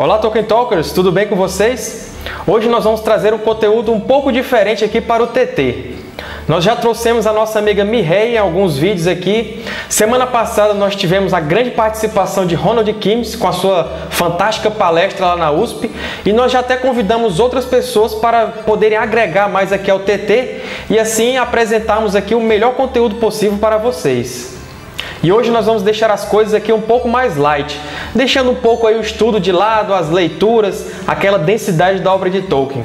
Olá Tolkien Talkers, tudo bem com vocês? Hoje nós vamos trazer um conteúdo um pouco diferente aqui para o TT. Nós já trouxemos a nossa amiga Mihei em alguns vídeos aqui. Semana passada nós tivemos a grande participação de Ronald Kims com a sua fantástica palestra lá na USP e nós já até convidamos outras pessoas para poderem agregar mais aqui ao TT e assim apresentarmos aqui o melhor conteúdo possível para vocês. E hoje nós vamos deixar as coisas aqui um pouco mais light, deixando um pouco aí o estudo de lado, as leituras, aquela densidade da obra de Tolkien.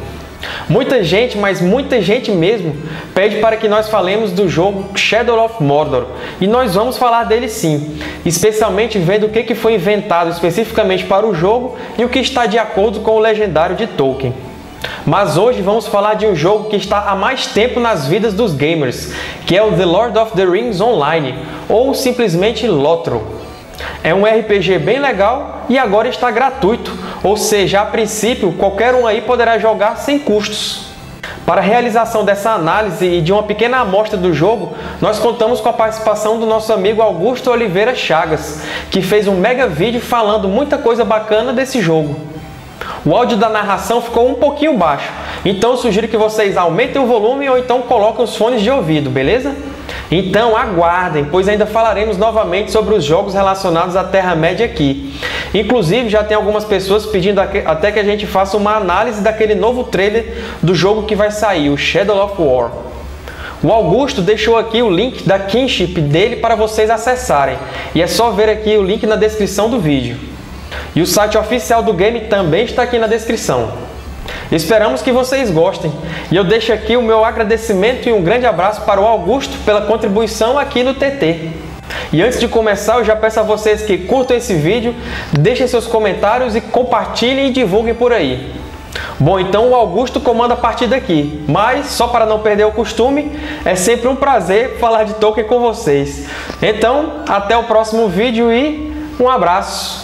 Muita gente, mas muita gente mesmo, pede para que nós falemos do jogo Shadow of Mordor. E nós vamos falar dele sim, especialmente vendo o que foi inventado especificamente para o jogo e o que está de acordo com o legendário de Tolkien. Mas hoje vamos falar de um jogo que está há mais tempo nas vidas dos gamers, que é o The Lord of the Rings Online, ou simplesmente LOTRO. É um RPG bem legal e agora está gratuito, ou seja, a princípio qualquer um aí poderá jogar sem custos. Para a realização dessa análise e de uma pequena amostra do jogo, nós contamos com a participação do nosso amigo Augusto Oliveira Chagas, que fez um mega vídeo falando muita coisa bacana desse jogo. O áudio da narração ficou um pouquinho baixo, então sugiro que vocês aumentem o volume ou então coloquem os fones de ouvido, beleza? Então aguardem, pois ainda falaremos novamente sobre os jogos relacionados à Terra-média aqui. Inclusive, já tem algumas pessoas pedindo até que a gente faça uma análise daquele novo trailer do jogo que vai sair, o Shadow of War. O Augusto deixou aqui o link da Kinship dele para vocês acessarem. E é só ver aqui o link na descrição do vídeo. E o site oficial do game também está aqui na descrição. Esperamos que vocês gostem. E eu deixo aqui o meu agradecimento e um grande abraço para o Augusto pela contribuição aqui no TT. E antes de começar, eu já peço a vocês que curtam esse vídeo, deixem seus comentários e compartilhem e divulguem por aí. Bom, então o Augusto comanda a partir daqui, mas só para não perder o costume, é sempre um prazer falar de Tolkien com vocês. Então, até o próximo vídeo e um abraço!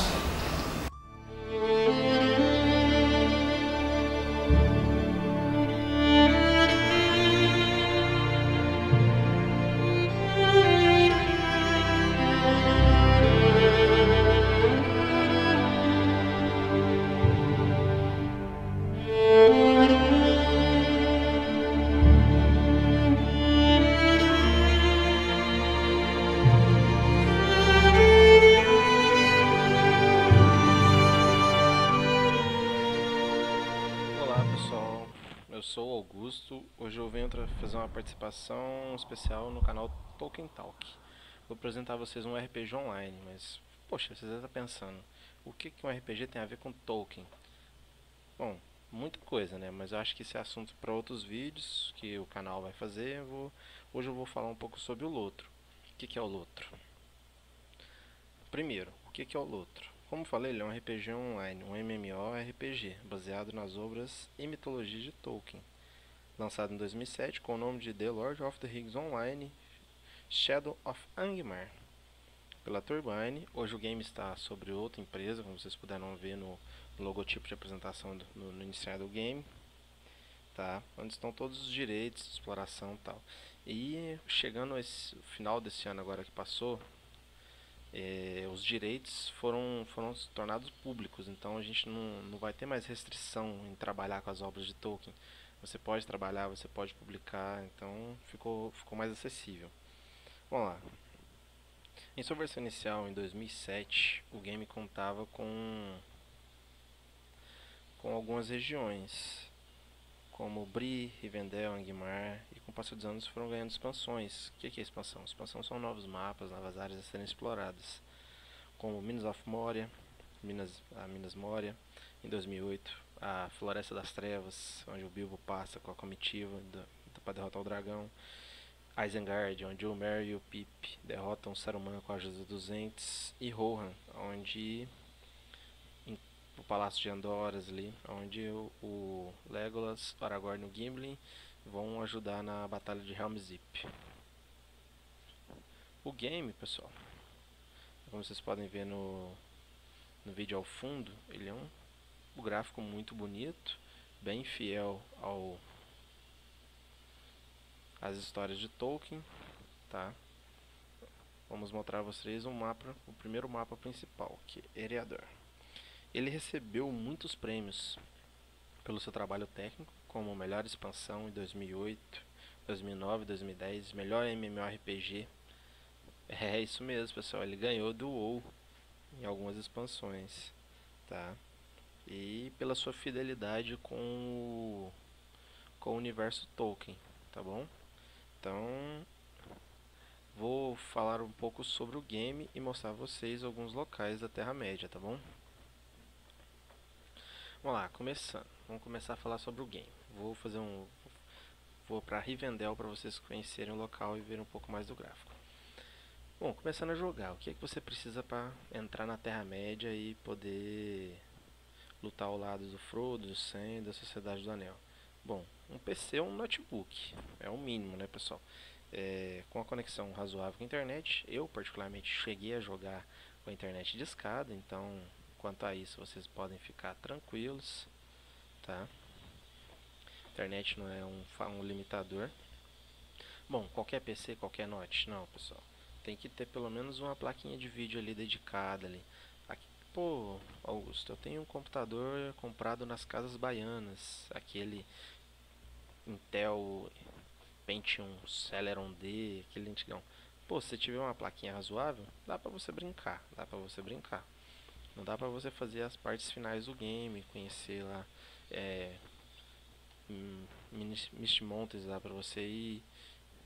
Fazer uma participação especial no canal Tolkien Talk. Vou apresentar a vocês um RPG online, mas, poxa, vocês estar pensando, o que, que um RPG tem a ver com Tolkien? Bom, muita coisa, né? Mas eu acho que esse é assunto para outros vídeos que o canal vai fazer. Eu vou, hoje eu vou falar um pouco sobre o Lotro. O que, que é o Lotro? Primeiro, o que, que é o Lotro? Como falei, ele é um RPG online, um MMORPG, baseado nas obras e mitologia de Tolkien lançado em 2007 com o nome de The Lord of the Rings Online Shadow of Angmar pela Turbine. Hoje o game está sobre outra empresa, como vocês puderam ver no, logotipo de apresentação do, no, no iniciar do game. Tá? Onde estão todos os direitos, exploração e tal. E chegando ao final desse ano agora que passou, é, os direitos foram, foram tornados públicos, então a gente não, não vai ter mais restrição em trabalhar com as obras de Tolkien. Você pode trabalhar, você pode publicar, então ficou, ficou mais acessível. Vamos lá. Em sua versão inicial, em 2007, o game contava com, com algumas regiões, como Bri, Rivendell, Angmar, e com o passar dos anos foram ganhando expansões. O que é expansão? Expansão são novos mapas, novas áreas a serem exploradas, como Minas of Moria, Minas, a Minas Moria, em 2008, a Floresta das Trevas, onde o Bilbo passa com a comitiva para derrotar o dragão. Isengard, onde o Merry e o Pip derrotam Saruman com a ajuda dos Ents. E Rohan, onde em, o Palácio de Andoras ali, onde o, o Legolas, Aragorn e o Gimli vão ajudar na Batalha de Helm's Deep. O game, pessoal, como vocês podem ver no, no vídeo ao fundo, ele é um o gráfico muito bonito, bem fiel ao às histórias de Tolkien, tá? Vamos mostrar a vocês um mapa, o primeiro mapa principal, que é Eriador. Ele recebeu muitos prêmios pelo seu trabalho técnico, como melhor expansão em 2008, 2009, 2010, melhor MMORPG. É isso mesmo, pessoal. Ele ganhou do WoW em algumas expansões, tá? E pela sua fidelidade com o, com o universo Tolkien, tá bom? Então, vou falar um pouco sobre o game e mostrar a vocês alguns locais da Terra-média, tá bom? Vamos lá, começando. Vamos começar a falar sobre o game. Vou fazer um vou para Rivendell para vocês conhecerem o local e verem um pouco mais do gráfico. Bom, começando a jogar, o que é que você precisa para entrar na Terra-média e poder lutar ao lado do Frodo, do Sam da Sociedade do Anel? Bom, um PC ou um notebook, é o mínimo, né pessoal? É, com a conexão razoável com a internet, eu particularmente cheguei a jogar com a internet de escada, então quanto a isso vocês podem ficar tranquilos, tá? Internet não é um, um limitador. Bom, qualquer PC, qualquer note, não pessoal, tem que ter pelo menos uma plaquinha de vídeo ali dedicada ali. Pô, Augusto, eu tenho um computador comprado nas casas baianas, aquele Intel Pentium Celeron D, aquele antigão. Pô, se tiver uma plaquinha razoável, dá pra você brincar, dá pra você brincar. Não dá pra você fazer as partes finais do game, conhecer lá é, hum, Mist Montes, dá pra você ir.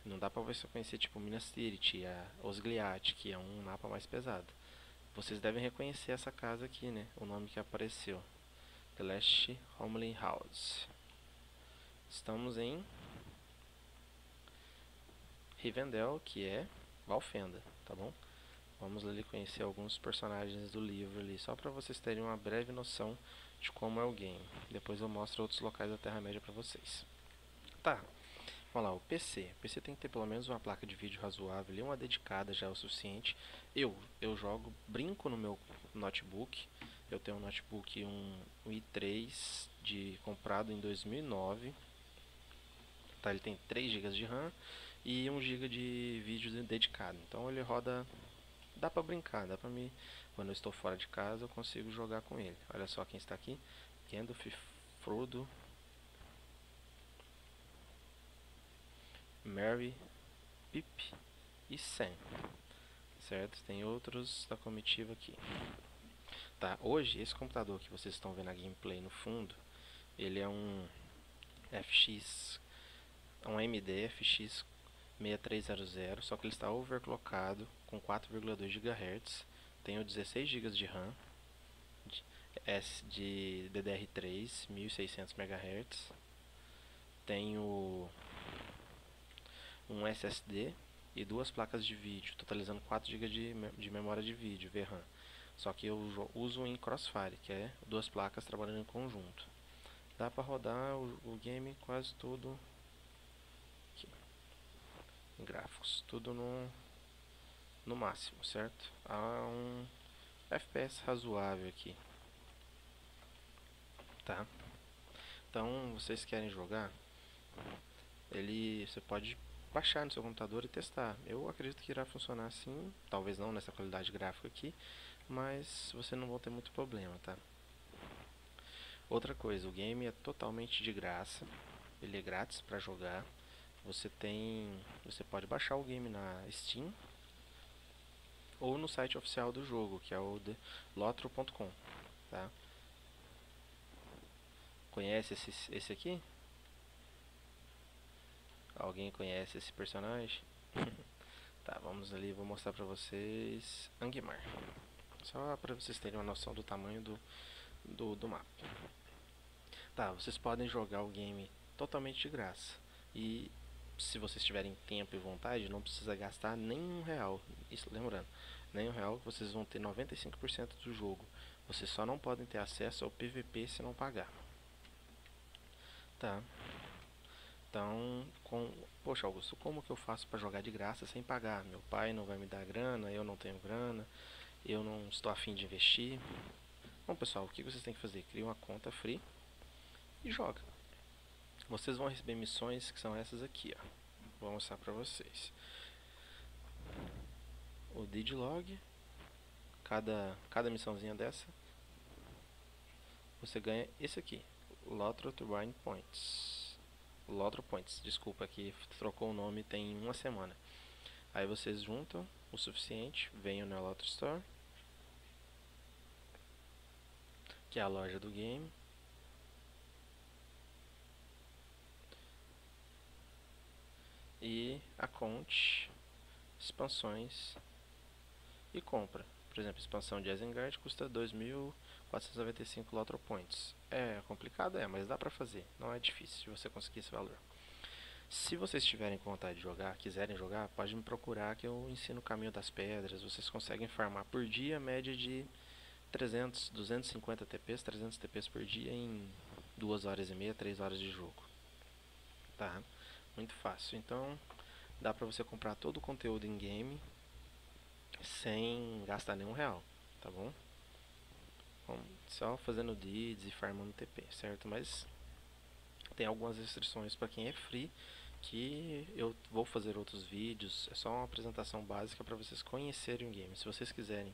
Não dá pra você conhecer tipo Minas Tirith, a que é um mapa mais pesado. Vocês devem reconhecer essa casa aqui, né? O nome que apareceu. The Last Homeland House. Estamos em Rivendell, que é Valfenda, tá bom? Vamos ali conhecer alguns personagens do livro ali, só para vocês terem uma breve noção de como é o game. Depois eu mostro outros locais da Terra-média para vocês. Tá, vamos lá, o PC. O PC tem que ter pelo menos uma placa de vídeo razoável, ali, uma dedicada já é o suficiente. Eu, eu jogo, brinco no meu notebook. Eu tenho um notebook, um, um i3 de comprado em 2009 Tá? Ele tem 3 GB de RAM e 1 GB de vídeo dedicado. Então ele roda, dá para brincar, dá para mim, quando eu estou fora de casa eu consigo jogar com ele. Olha só quem está aqui, Gandalf, Frodo, Mary, Pip e Sam. Certo? Tem outros da comitiva aqui. Tá, hoje esse computador que vocês estão vendo a gameplay no fundo, ele é um FX um AMD FX 6300, só que ele está overclockado com 4,2 GHz. Tenho 16 GB de RAM, S de DDR3 1600 MHz. Tenho um SSD e duas placas de vídeo, totalizando 4 GB de, de memória de vídeo VRAM. Só que eu uso em Crossfire, que é duas placas trabalhando em conjunto. Dá para rodar o, o game quase todo gráficos, tudo no, no máximo, certo? Há um FPS razoável aqui, tá? Então, vocês querem jogar, ele você pode baixar no seu computador e testar. Eu acredito que irá funcionar assim, talvez não nessa qualidade gráfica aqui, mas você não vai ter muito problema, tá? Outra coisa, o game é totalmente de graça, ele é grátis para jogar você tem você pode baixar o game na Steam ou no site oficial do jogo que é o lotro.com tá conhece esse, esse aqui alguém conhece esse personagem tá vamos ali vou mostrar pra vocês Angmar só para vocês terem uma noção do tamanho do, do, do mapa tá vocês podem jogar o game totalmente de graça e se vocês tiverem tempo e vontade, não precisa gastar nenhum real. Isso lembrando, nenhum real, vocês vão ter 95% do jogo. Vocês só não podem ter acesso ao PVP se não pagar. Tá. Então, com, poxa Augusto, como que eu faço para jogar de graça sem pagar? Meu pai não vai me dar grana, eu não tenho grana, eu não estou afim de investir. Bom pessoal, o que vocês têm que fazer? Cria uma conta free e joga vocês vão receber missões que são essas aqui, ó. Vou mostrar para vocês. O Didlog, cada cada missãozinha dessa você ganha esse aqui, Lotro Turbine Points. Lotro Points, desculpa que trocou o nome tem uma semana. Aí vocês juntam o suficiente, venham na Lotro Store, que é a loja do game. E a conte expansões e compra. Por exemplo, expansão de Isengard custa 2.495 Lotro Points. É complicado, é, mas dá pra fazer. Não é difícil você conseguir esse valor. Se vocês tiverem vontade de jogar, quiserem jogar, pode me procurar que eu ensino o caminho das pedras. Vocês conseguem farmar por dia, média de 300, 250 TPs, 300 TPs por dia em 2 horas e meia, 3 horas de jogo. Tá? Muito fácil. Então, dá pra você comprar todo o conteúdo em game sem gastar nenhum real, tá bom? só fazendo deeds e farmando TP, certo? Mas tem algumas restrições para quem é free que eu vou fazer outros vídeos, é só uma apresentação básica para vocês conhecerem o game. Se vocês quiserem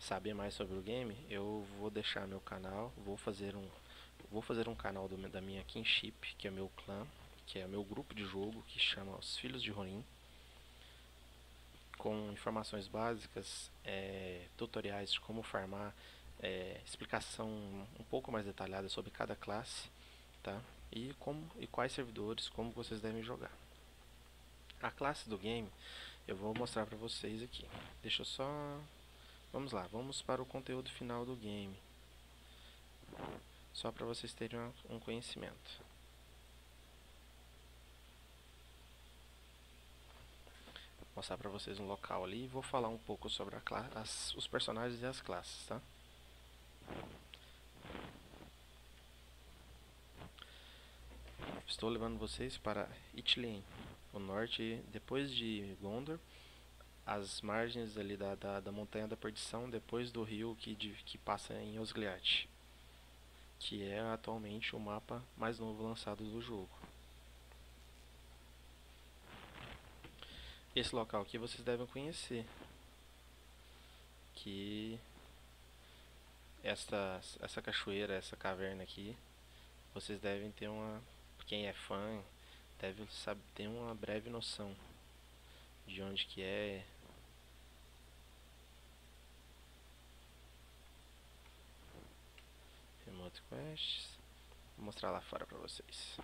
saber mais sobre o game, eu vou deixar meu canal, vou fazer um vou fazer um canal do, da minha Kinship, que é meu clã, que é meu grupo de jogo que chama Os Filhos de Ronin com informações básicas, é, tutoriais de como farmar, é, explicação um pouco mais detalhada sobre cada classe, tá? E como e quais servidores, como vocês devem jogar. A classe do game eu vou mostrar para vocês aqui. Deixa eu só, vamos lá, vamos para o conteúdo final do game, só para vocês terem um conhecimento. Mostrar para vocês um local ali e vou falar um pouco sobre as, os personagens e as classes, tá? Estou levando vocês para Itlien, o norte, depois de Gondor, as margens ali da, da, da Montanha da Perdição, depois do rio que, de, que passa em Osgiliath, que é atualmente o mapa mais novo lançado do jogo. Esse local aqui vocês devem conhecer que essa, essa cachoeira, essa caverna aqui vocês devem ter uma quem é fã deve saber, ter uma breve noção de onde que é. Remote Quests. Vou mostrar lá fora pra vocês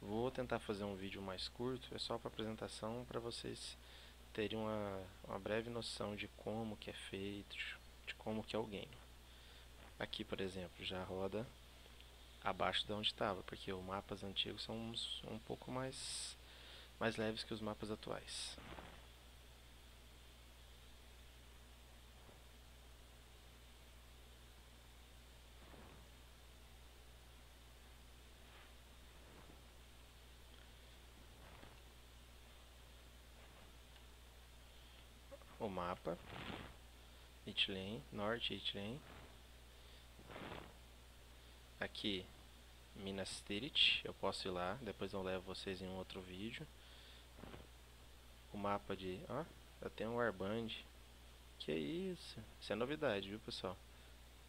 Vou tentar fazer um vídeo mais curto, é só para apresentação para vocês terem uma, uma breve noção de como que é feito, de como que é o game. Aqui, por exemplo, já roda abaixo de onde estava, porque os mapas antigos são uns, um pouco mais, mais leves que os mapas atuais. o mapa. Norte Itlane. Aqui, Minas Tirith, eu posso ir lá, depois eu levo vocês em um outro vídeo. O mapa de... ó, já tem um Warband. Que isso, isso é novidade, viu pessoal?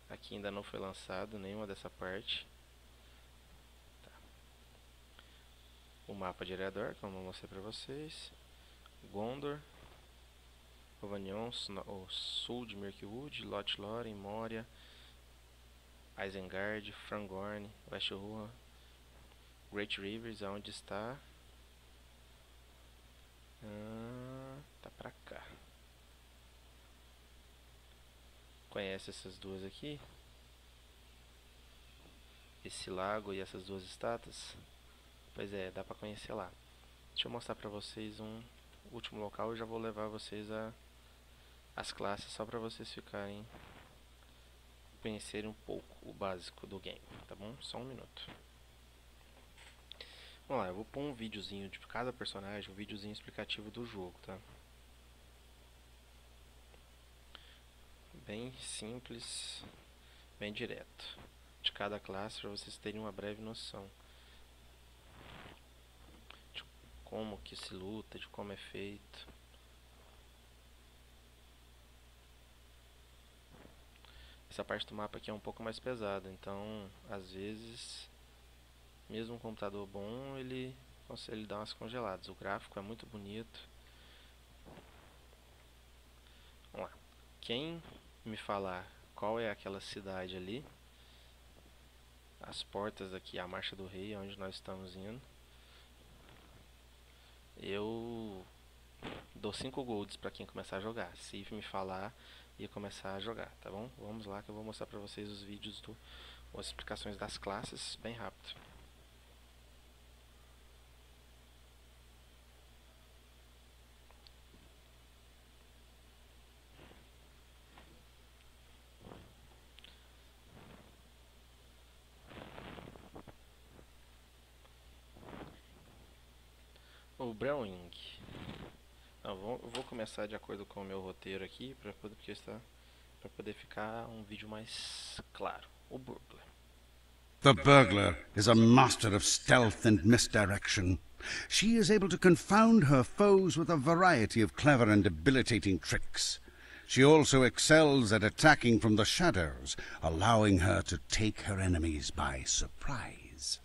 Aqui ainda não foi lançado nenhuma dessa parte. Tá. O mapa de Eredor, como eu mostrei pra vocês. Gondor, Rovanion, o sul de Mirkwood, Lothlórien, Moria, Isengard, Frangorn, Westruun, Great Rivers, aonde está? Ah, tá pra cá. Conhece essas duas aqui? Esse lago e essas duas estátuas? Pois é, dá pra conhecer lá. Deixa eu mostrar pra vocês um último local e já vou levar vocês a as classes só para vocês ficarem conhecerem um pouco o básico do game, tá bom? Só um minuto. Vamos lá, eu vou pôr um videozinho de cada personagem, um videozinho explicativo do jogo, tá? Bem simples, bem direto. De cada classe para vocês terem uma breve noção de como que se luta, de como é feito. Essa parte do mapa aqui é um pouco mais pesada, então às vezes mesmo um computador bom ele consegue dar umas congeladas. O gráfico é muito bonito. Vamos lá. Quem me falar qual é aquela cidade ali, as portas aqui, a Marcha do Rei, onde nós estamos indo, eu dou 5 golds para quem começar a jogar. Se me falar e começar a jogar, tá bom? Vamos lá que eu vou mostrar para vocês os vídeos do as explicações das classes bem rápido. O Browning. Não, vou, vou começar de acordo com o meu roteiro aqui para poder porque está para poder ficar um vídeo mais claro. O burglar. The burglar is a master of stealth and misdirection. She is able to confound her foes with a variety of clever and debilitating tricks. She also excels at attacking from the shadows, allowing her to take her enemies by surprise.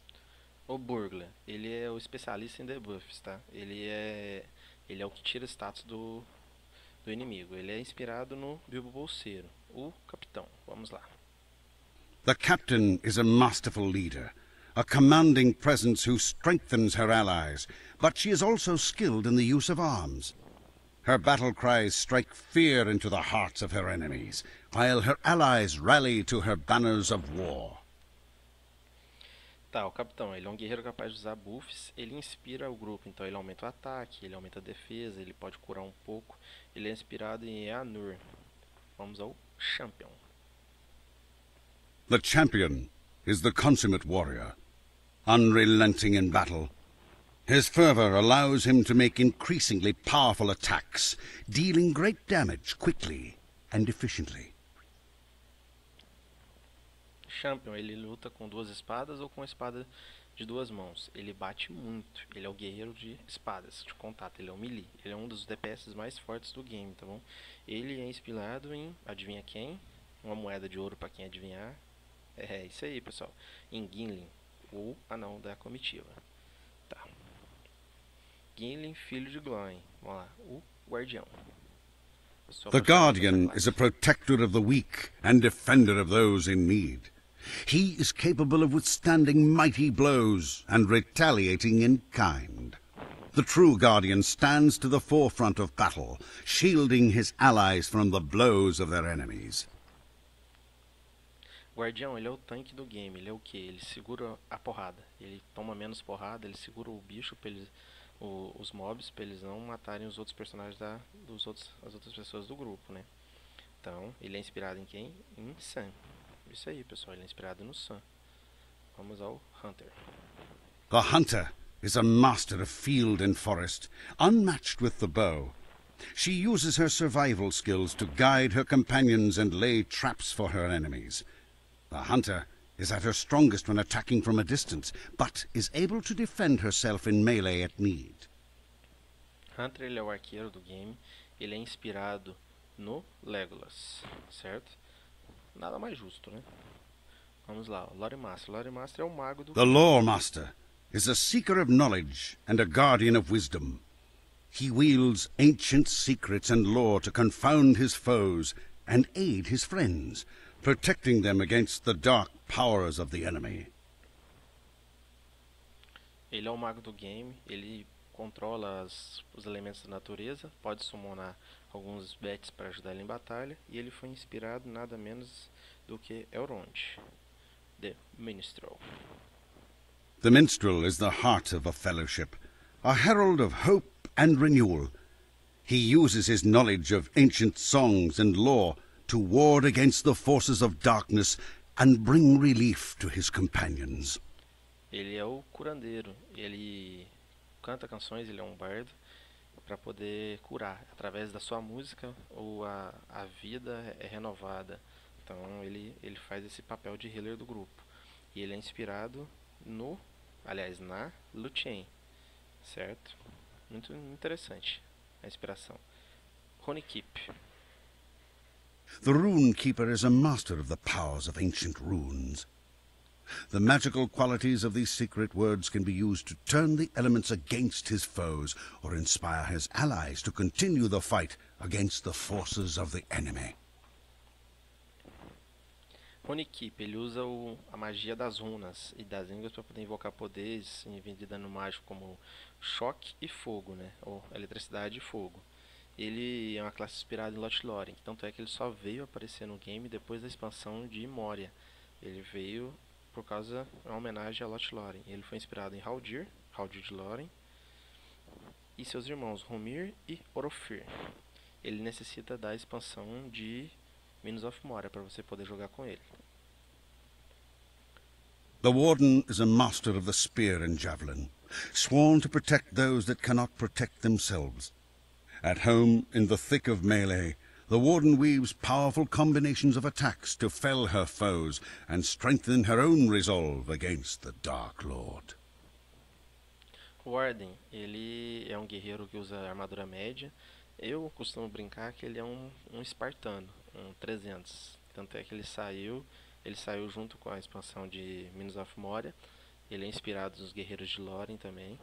O Burglar, ele é o especialista em debuffs, tá? Ele é ele é o que tira status do do inimigo. Ele é inspirado no Bilbo Bolseiro, o capitão. Vamos lá. The captain is a masterful leader, a commanding presence who strengthens her allies, but she is also skilled in the use of arms. Her battle cries strike fear into the hearts of her enemies, while her allies rally to her banners of war. Tá, o capitão, ele é um guerreiro capaz de usar buffs, ele inspira o grupo, então ele aumenta o ataque, ele aumenta a defesa, ele pode curar um pouco, ele é inspirado em Eanur. Vamos ao Champion. The champion is the consummate warrior, unrelenting in battle. His fervor allows him to make increasingly powerful attacks, dealing great damage quickly and efficiently. Champion, ele luta com duas espadas ou com a espada de duas mãos. Ele bate muito. Ele é o guerreiro de espadas, de contato. Ele é o melee. Ele é um dos DPS mais fortes do game, tá bom? Ele é inspirado em, adivinha quem? Uma moeda de ouro para quem adivinhar. É isso aí, pessoal. Em Gimli, o anão da comitiva. Tá. Gimli, filho de Glóin. Vamos lá, o guardião. The Guardian is a protector of the weak and defender of those in need. He is capable of withstanding mighty blows and retaliating in kind. The true Guardian stands to the forefront of battle, shielding his allies from the blows of their enemies. Guardião, ele é o tanque do game. Ele é o que? Ele segura a porrada. Ele toma menos porrada, ele segura o bicho, pra eles, o, os mobs, para eles não matarem os outros personagens da, dos outros, as outras pessoas do grupo, né? Então, ele é inspirado em quem? Em Sam. Isso aí, pessoal, ele é inspirado no Sun. Vamos ao Hunter. The hunter is a master of field and forest, unmatched with the bow. She uses her survival skills to guide her companions and lay traps for her enemies. The hunter is at her strongest when attacking from a distance, but is able to defend herself in melee at need. Hunter ele é o arqueiro do game. Ele é inspirado no Legolas, certo? Nada mais justo, né? Vamos lá, Lore Master. Lore Master é o mago do. The Lore Master is a seeker of knowledge and a guardian of wisdom. He wields ancient secrets and lore to confound his foes and aid his friends, protecting them against the dark powers of the enemy. Ele é o mago do game, ele controla as, os elementos da natureza, pode summonar alguns bets para ajudar ele em batalha, e ele foi inspirado nada menos do que Elrond, the Minstrel. The minstrel is the heart of a fellowship, a herald of hope and renewal. He uses his knowledge of ancient songs and lore to ward against the forces of darkness and bring relief to his companions. Ele é o curandeiro, ele canta canções, ele é um bardo para poder curar através da sua música ou a, a vida é renovada. Então ele, ele faz esse papel de healer do grupo. E ele é inspirado no, aliás, na Lutien, certo? Muito interessante a inspiração. Rony Keep. The Rune Keeper is a master of the powers of ancient runes. The magical qualities of these secret words can be used to turn the elements against his foes or inspire his allies to continue the fight against the forces of the enemy. Keep, ele usa o, a magia das runas e das línguas para poder invocar poderes em vez de dano mágico como choque e fogo, né? Ou eletricidade e fogo. Ele é uma classe inspirada em Lothlórien, tanto é que ele só veio aparecer no game depois da expansão de Moria. Ele veio por causa de uma homenagem a Lothlórien. Ele foi inspirado em Haldir, Haldir de Lórien, e seus irmãos Romir e Orofir. Ele necessita da expansão de Minos of Moria para você poder jogar com ele. The Warden is a master of the spear and javelin, sworn to protect those that cannot protect themselves. At home, in the thick of melee, the Warden weaves powerful combinations of attacks to fell her foes and strengthen her own resolve against the Dark Lord. Warden, ele é um guerreiro que usa armadura média. Eu costumo brincar que ele é um, um espartano, um 300. Tanto é que ele saiu, ele saiu junto com a expansão de Minas of Moria. Ele é inspirado nos guerreiros de Lórien também,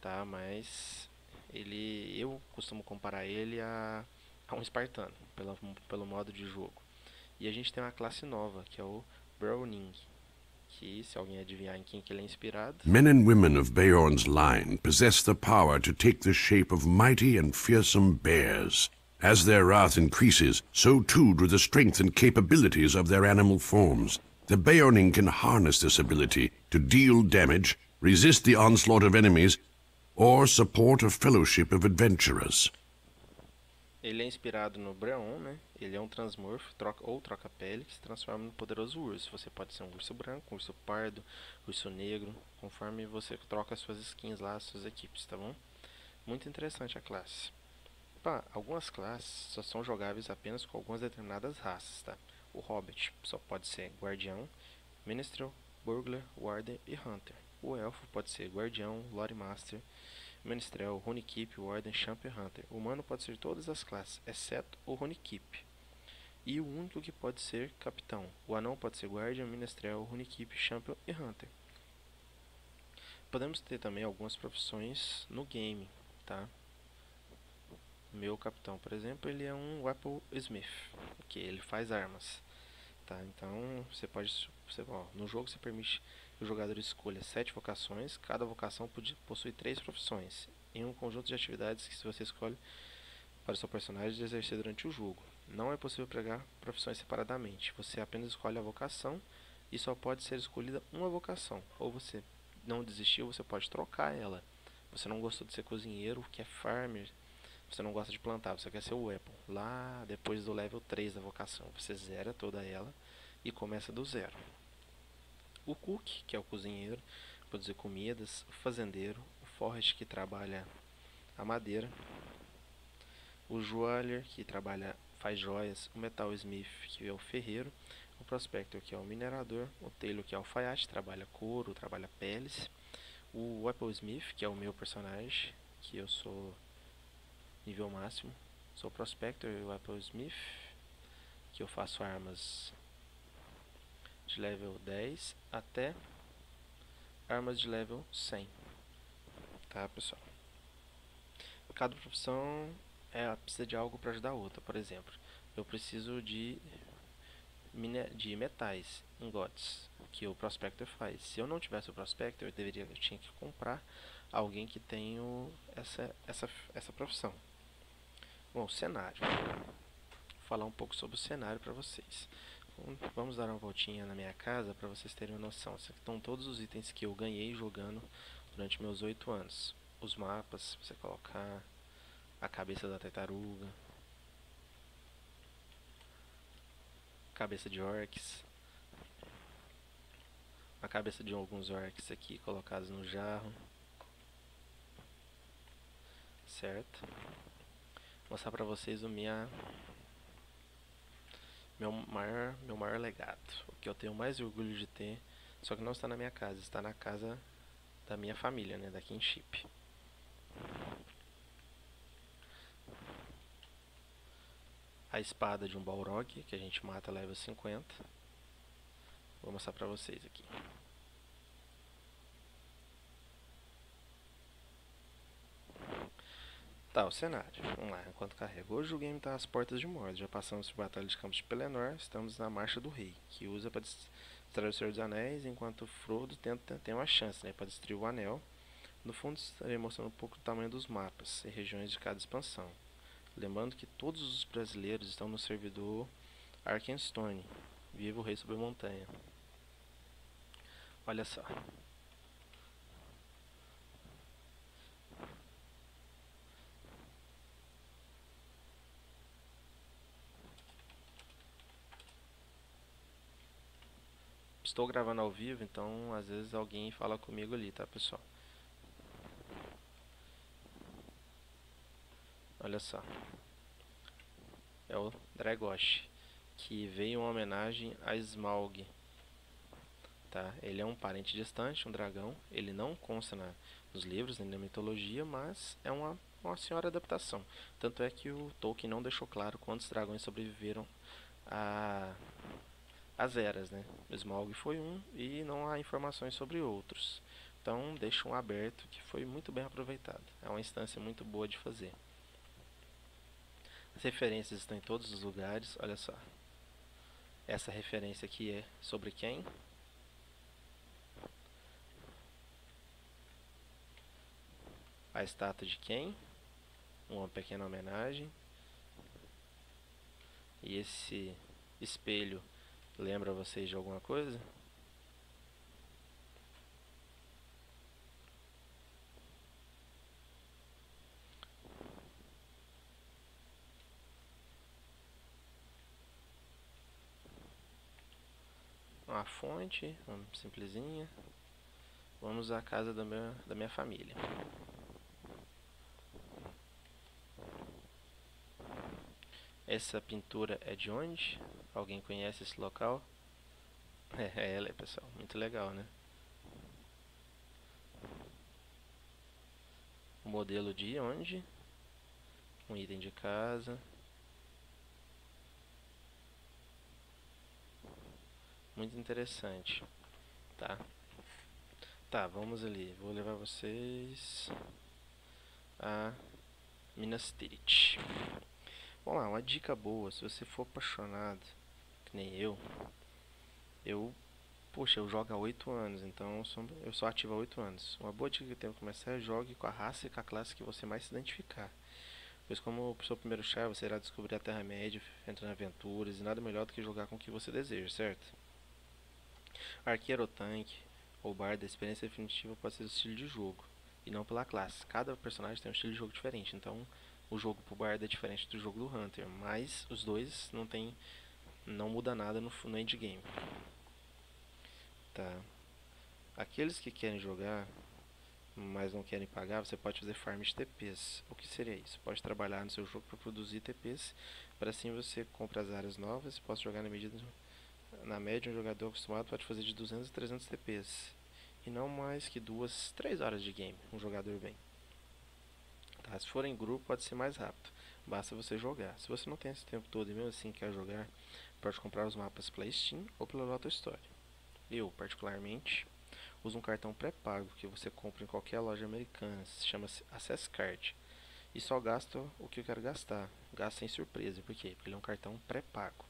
tá? Mas ele, eu costumo comparar ele a, a um espartano pelo, pelo modo de jogo. E a gente tem uma classe nova que é o Browning, que se alguém adivinhar em quem que ele é inspirado. Men and women of Beorn's line possess the power to take the shape of mighty and fearsome bears. As their wrath increases, so too do the strength and capabilities of their animal forms. The Beorning can harness this ability to deal damage, resist the onslaught of enemies, or support a fellowship of adventurers. Ele é inspirado no Breon, né? Ele é um transmorfo troca, ou troca-pele que se transforma no poderoso urso. Você pode ser um urso branco, um urso pardo, urso negro, conforme você troca as suas skins lá, as suas equipes, tá bom? Muito interessante a classe. Pá, algumas classes só são jogáveis apenas com algumas determinadas raças, tá? O Hobbit só pode ser Guardião, Minstrel, Burglar, Warden e Hunter. O Elfo pode ser Guardião, Lore Master, Minstrel, Runekeep, Warden, Champ Hunter. O humano pode ser todas as classes, exceto o Runekeep. E o único que pode ser Capitão. O Anão pode ser Guardian, Minstrel, Runekeep, Champion e Hunter. Podemos ter também algumas profissões no game, tá? meu capitão, por exemplo, ele é um weapon smith, que ele faz armas, tá? Então você pode, você, ó, no jogo você permite que o jogador escolha sete vocações, cada vocação possui três profissões em um conjunto de atividades que você escolhe para o seu personagem exercer durante o jogo. Não é possível pregar profissões separadamente. Você apenas escolhe a vocação e só pode ser escolhida uma vocação. Ou você não desistiu, você pode trocar ela. Você não gostou de ser cozinheiro, que é farmer, você não gosta de plantar, você quer ser o Apple. Lá depois do level 3 da vocação, você zera toda ela e começa do zero. O cook, que é o cozinheiro, produzir comidas, o fazendeiro, o forest que trabalha a madeira, o joalher que trabalha faz joias, o metal smith que é o ferreiro, o prospector que é o minerador, o tailor que é o alfaiate, trabalha couro, trabalha peles, o apple smith que é o meu personagem, que eu sou nível máximo. Sou Prospector e o Apple Smith, que eu faço armas de level 10 até armas de level 100. Tá, pessoal? Cada profissão é, precisa de algo para ajudar a outra. Por exemplo, eu preciso de, de metais, ingotes, que o Prospector faz. Se eu não tivesse o Prospector, eu, deveria, eu tinha que comprar alguém que tenha essa, essa, essa profissão. Bom, cenário. Vou falar um pouco sobre o cenário para vocês. Vamos dar uma voltinha na minha casa para vocês terem uma noção. Aqui estão todos os itens que eu ganhei jogando durante meus oito anos. Os mapas, você colocar a cabeça da tartaruga, cabeça de orcs, a cabeça de alguns orcs aqui colocados no jarro, certo? mostrar para vocês o minha meu maior meu maior legado, o que eu tenho mais orgulho de ter, só que não está na minha casa, está na casa da minha família, né, da Kinship. a espada de um Balrog, que a gente mata level 50. Vou mostrar pra vocês aqui. Tá, o cenário. Vamos lá, enquanto carrega. Hoje o game está às portas de morte. Já passamos por Batalha de Campos de Pelennor. Estamos na Marcha do Rei, que usa para distrair o Senhor dos Anéis, enquanto Frodo tenta, tem uma chance né, para destruir o Anel. No fundo, estarei mostrando um pouco do tamanho dos mapas e regiões de cada expansão. Lembrando que todos os brasileiros estão no servidor Arkenstone. Viva o Rei sobre a Montanha. Olha só. Estou gravando ao vivo, então às vezes alguém fala comigo ali, tá pessoal? Olha só. É o Dragosh, que veio em homenagem a Smaug. Tá? Ele é um parente distante, um dragão. Ele não consta na, nos livros nem na mitologia, mas é uma, uma senhora adaptação. Tanto é que o Tolkien não deixou claro quantos dragões sobreviveram a as eras, né? Smaug foi um e não há informações sobre outros. Então deixam aberto que foi muito bem aproveitado. É uma instância muito boa de fazer. As referências estão em todos os lugares, olha só. Essa referência aqui é sobre quem? A estátua de quem? Uma pequena homenagem. E esse espelho Lembra vocês de alguma coisa? Uma fonte, uma simplesinha. Vamos à casa da minha, da minha família. Essa pintura é de onde? Alguém conhece esse local? É, é pessoal. Muito legal, né? O modelo de onde? Um item de casa. Muito interessante. Tá. Tá, vamos ali. Vou levar vocês a Minas Tirith. Vamos lá, uma dica boa. Se você for apaixonado que nem eu, eu, poxa, eu jogo há 8 anos, então eu sou, eu sou ativo há 8 anos. Uma boa dica que eu tenho que começar é jogue com a raça e com a classe que você mais se identificar. Pois como o seu primeiro char, você irá descobrir a Terra-média, entrar em aventuras, e nada melhor do que jogar com o que você deseja, certo? Arqueiro ou tanque, ou bardo, a experiência definitiva pode ser o estilo de jogo, e não pela classe. Cada personagem tem um estilo de jogo diferente, então o jogo pro bardo é diferente do jogo do hunter, mas os dois não tem não muda nada no, no endgame. Tá. Aqueles que querem jogar, mas não querem pagar, você pode fazer farm de TPs. O que seria isso? Pode trabalhar no seu jogo para produzir TPs, para assim você compra as áreas novas e pode jogar na medida na média um jogador acostumado pode fazer de 200 a 300 TPs e não mais que duas, três horas de game um jogador bem. Tá? Se for em grupo pode ser mais rápido, basta você jogar. Se você não tem esse tempo todo e mesmo assim quer jogar, Pode comprar os mapas pela Steam ou pela Loto Store. Eu, particularmente, uso um cartão pré-pago que você compra em qualquer loja americana, chama-se Access Card. E só gasto o que eu quero gastar. Gasto sem surpresa, por quê? Porque ele é um cartão pré-pago.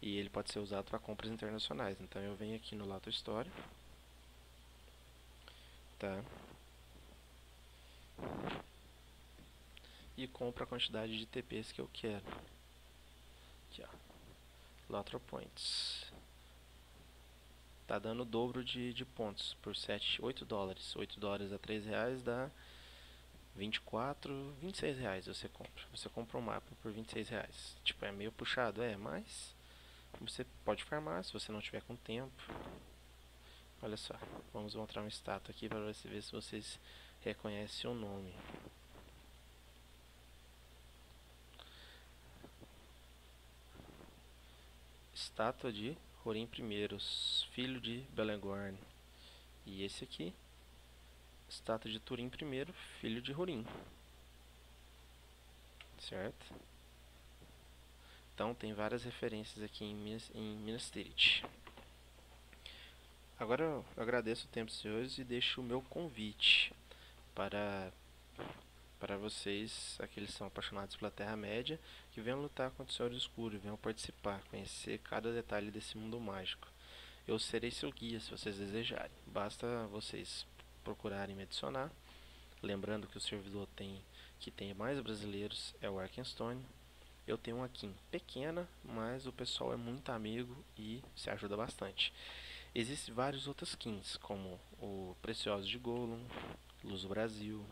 E ele pode ser usado para compras internacionais. Então eu venho aqui no Loto Store. Tá? E compro a quantidade de TPs que eu quero. Aqui, ó. Lateral Points. Tá dando o dobro de, de pontos por 7, 8 dólares. 8 dólares a 3 reais dá 24, 26 reais você compra. Você compra um mapa por 26 reais. Tipo, é meio puxado, é, mas você pode farmar se você não tiver com tempo. Olha só, vamos mostrar uma estátua aqui para ver se vocês reconhecem o nome. Estátua de Rorim I, filho de Belengorn. E esse aqui, estátua de Turim I, filho de Rorim. Certo? Então tem várias referências aqui em Minas, em Minas Tirith. Agora eu agradeço o tempo de hoje e deixo o meu convite para para vocês, aqueles que são apaixonados pela Terra-média, que venham lutar contra o Senhor Escuro, venham participar, conhecer cada detalhe desse mundo mágico. Eu serei seu guia se vocês desejarem. Basta vocês procurarem me adicionar. Lembrando que o servidor tem que tem mais brasileiros é o Arkenstone. Eu tenho uma Kim pequena, mas o pessoal é muito amigo e se ajuda bastante. Existem vários outros skins, como o Precioso de Golem, Luz do Brasil.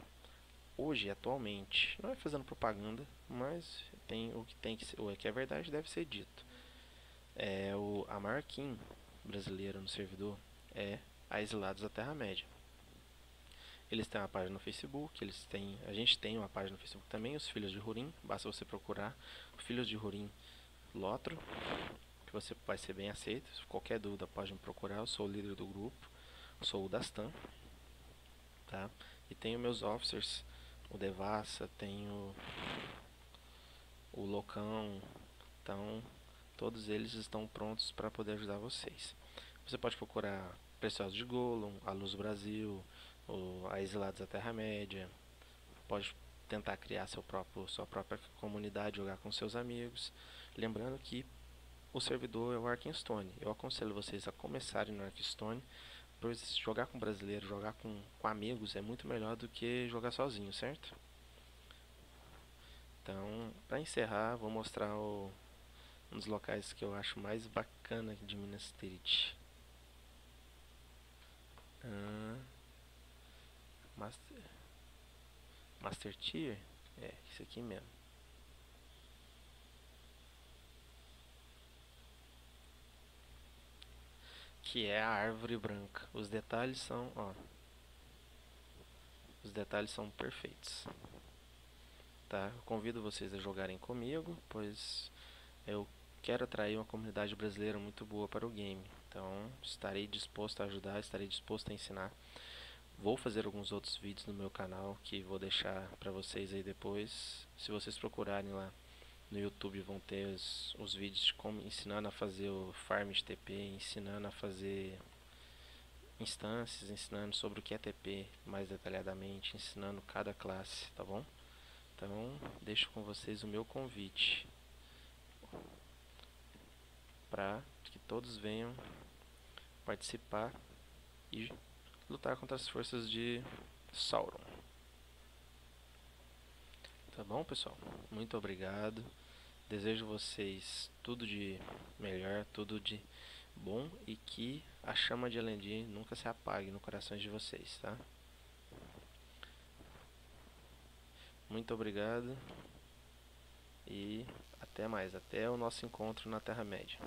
Hoje, atualmente, não é fazendo propaganda, mas tem o que tem que ser, o que é verdade deve ser dito. É o a Marquim brasileira no servidor é a Exilados da Terra-média. Eles têm uma página no Facebook, eles têm, a gente tem uma página no Facebook também, os Filhos de Rurim, basta você procurar Filhos de Rurim Lotro, que você vai ser bem aceito. Qualquer dúvida pode me procurar, eu sou o líder do grupo, sou o Dastan, tá? E tenho meus officers, o Devassa, tenho o Locão, então todos eles estão prontos para poder ajudar vocês. Você pode procurar Preciosos de Golem, a Luz Brasil, o, a Exilados da Terra-média. Pode tentar criar seu próprio, sua própria comunidade, jogar com seus amigos. Lembrando que o servidor é o Arkenstone. Eu aconselho vocês a começarem no Arkenstone, pois jogar com brasileiro, jogar com, com amigos é muito melhor do que jogar sozinho, certo? Então, para encerrar, vou mostrar o, um dos locais que eu acho mais bacana de Minas Tirith. Ah, Master, Master Tier? É, isso aqui mesmo. Que é a árvore branca. Os detalhes são, ó. Os detalhes são perfeitos. Tá? Eu convido vocês a jogarem comigo, pois eu quero atrair uma comunidade brasileira muito boa para o game. Então, estarei disposto a ajudar, estarei disposto a ensinar. Vou fazer alguns outros vídeos no meu canal que vou deixar para vocês aí depois. Se vocês procurarem lá no YouTube vão ter os, os vídeos de como ensinando a fazer o farm de TP, ensinando a fazer instâncias, ensinando sobre o que é TP mais detalhadamente, ensinando cada classe, tá bom? Então, deixo com vocês o meu convite para que todos venham participar e lutar contra as forças de Sauron. Tá bom, pessoal? Muito obrigado. Desejo vocês tudo de melhor, tudo de bom e que a chama de Elendil nunca se apague no coração de vocês, tá? Muito obrigado e até mais, até o nosso encontro na Terra-média.